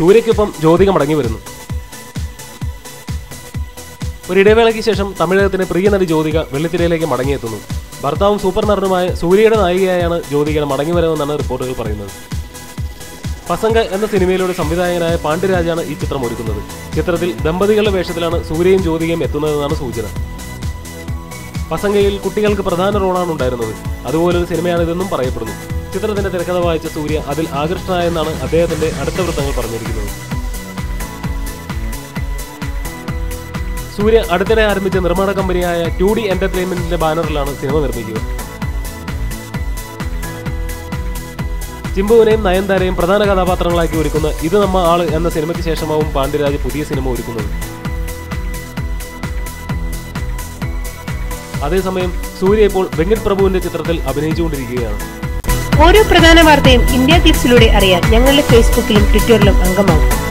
സൂര്യയ്ക്കൊപ്പം ജ്യോതിക മടങ്ങി വരുന്നു. ഒരിടവേളയ്ക്ക് ശേഷം തമിഴകത്തിന് പ്രിയ നടി ജ്യോതിക വെള്ളിത്തിരയിലേക്ക് മടങ്ങിയെത്തുന്നു. ഭർത്താവും സൂപ്പർ നടനുമായ സൂര്യയുടെ നായികയായാണ് ജ്യോതിക മടങ്ങി വരുന്നതെന്നാണ് റിപ്പോർട്ടുകൾ പറയുന്നത്. പസംഗ എന്ന സിനിമയിലൂടെ സംവിധായകനായ പാണ്ഡ്യരാജാണ് ഈ ചിത്രം ഒരുക്കുന്നത്. ചിത്രത്തിൽ ദമ്പതികളുടെ വേഷത്തിലാണ് സൂര്യയും ജ്യോതികയും എത്തുന്നതെന്നാണ് സൂചന. പസംഗയിൽ കുട്ടികൾക്ക് പ്രധാന റോളാണ് ഉണ്ടായിരുന്നത്. അതുപോലൊരു സിനിമയാണിതെന്നും പറയപ്പെടുന്നു. ചിത്രത്തിന്റെ തിരക്കഥ വായിച്ച സൂര്യ അതിൽ ആകൃഷ്ടനായെന്നാണ് അദ്ദേഹത്തിന്റെ അടുത്ത വൃത്തങ്ങൾ പറഞ്ഞിരിക്കുന്നത്. സൂര്യ അടുത്തിടെ ആരംഭിച്ച നിർമ്മാണ കമ്പനിയായ ടു ഡി എന്റർടൈൻമെന്റിന്റെ ബാനറിലാണ് സിനിമ നിർമ്മിക്കുക. ചിമ്പുവിനെയും നയൻതാരയും പ്രധാന കഥാപാത്രങ്ങളാക്കി ഒരുക്കുന്ന ഇത് നമ്മ ആൾ എന്ന സിനിമയ്ക്ക് ശേഷമാവും പാണ്ഡ്യരാജ് പുതിയ സിനിമ ഒരുക്കുന്നത്. അതേസമയം സൂര്യ ഇപ്പോൾ വെങ്കട് പ്രഭുവിന്റെ ചിത്രത്തിൽ അഭിനയിച്ചുകൊണ്ടിരിക്കുകയാണ്. ഓരോ പ്രധാന വാർത്തയും ഇന്ത്യ ക്ലിപ്സിലൂടെ അറിയാൻ ഞങ്ങളുടെ ഫേസ്ബുക്കിലും ട്വിറ്ററിലും അംഗമാകും.